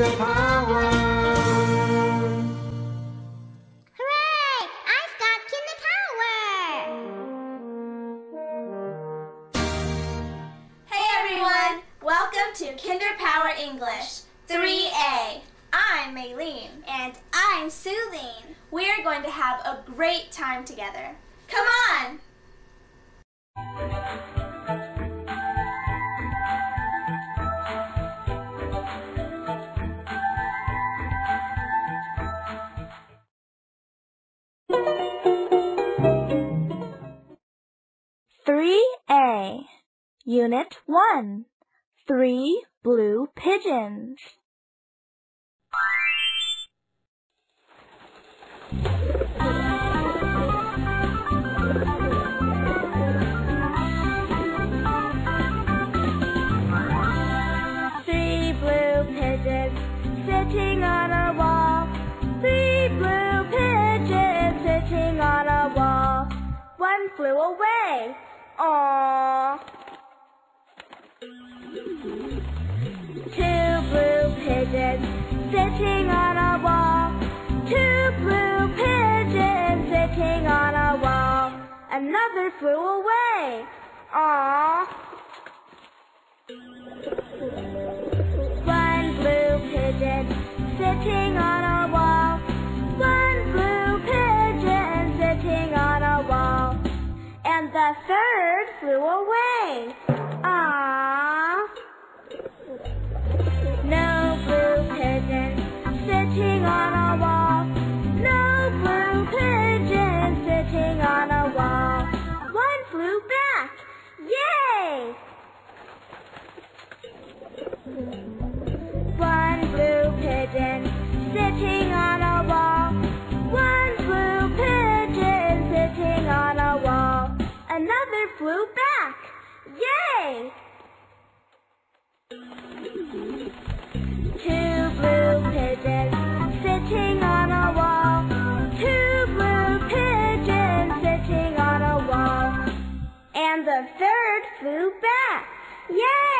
the power. Hooray! I've got Kinder Power! Hey everyone! Welcome to Kinder Power English 3A. I'm Maylene. And I'm Sooline. We're going to have a great time together. Come on! Three A Unit 1 Three Blue Pigeons flew away. Aww. Two blue pigeons sitting on a wall. Two blue pigeons sitting on a wall. Another flew away. Aww. One blue pigeon sitting on a The third flew away. Um, Flew back. Yay! Two blue pigeons sitting on a wall. Two blue pigeons sitting on a wall. And the third flew back. Yay!